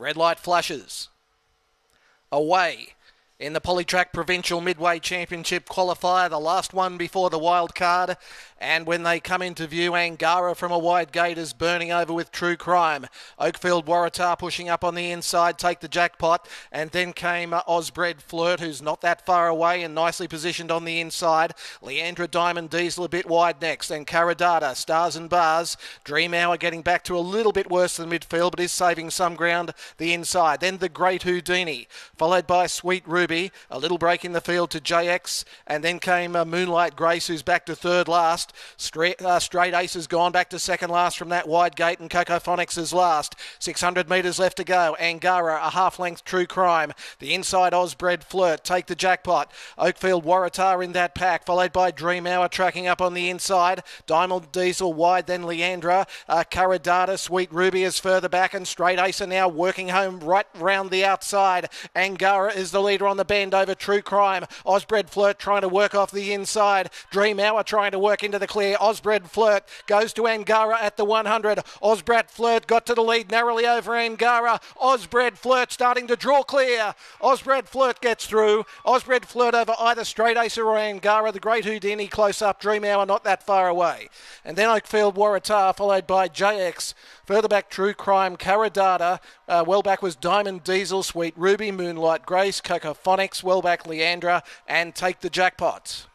Red light flashes. Away in the Polytrack Provincial Midway Championship qualifier, the last one before the wild card. And when they come into view, Angara from a wide gate is burning over with True Crime. Oakfield Waratah pushing up on the inside, take the jackpot. And then came uh, Ausbred Flirt, who's not that far away and nicely positioned on the inside. Leandra Diamond Diesel a bit wide next. And Caradata, Stars and Bars. Dream Hour getting back to a little bit worse than midfield, but is saving some ground the inside. Then the Great Houdini, followed by Sweet Ruby. A little break in the field to JX. And then came uh, Moonlight Grace, who's back to third last. Straight, uh, straight Ace has gone back to second last from that wide gate, and Cocophonics is last. 600 metres left to go. Angara, a half length true crime. The inside Ausbred Flirt take the jackpot. Oakfield Waratah in that pack, followed by Dream Hour tracking up on the inside. Diamond Diesel wide, then Leandra. Uh, Sweet Ruby is further back, and Straight Ace are now working home right round the outside. Angara is the leader on the bend over True Crime. Ausbred Flirt trying to work off the inside. Dream Hour trying to work into the clear. Ausbred Flirt goes to Angara at the 100. Ausbred Flirt got to the lead narrowly over Angara. Ausbred Flirt starting to draw clear. Ausbred Flirt gets through. Ausbred Flirt over either Straight Acer or Angara. The Great Houdini close up. Dream Hour not that far away. And then Oakfield Waratah followed by JX. Further back, True Crime, Caradata. Uh, well back was Diamond Diesel, Sweet Ruby, Moonlight Grace, Cocophonics. Well back, Leandra, and Take the Jackpot.